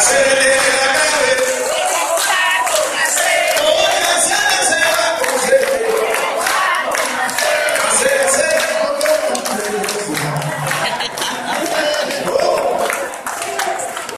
I said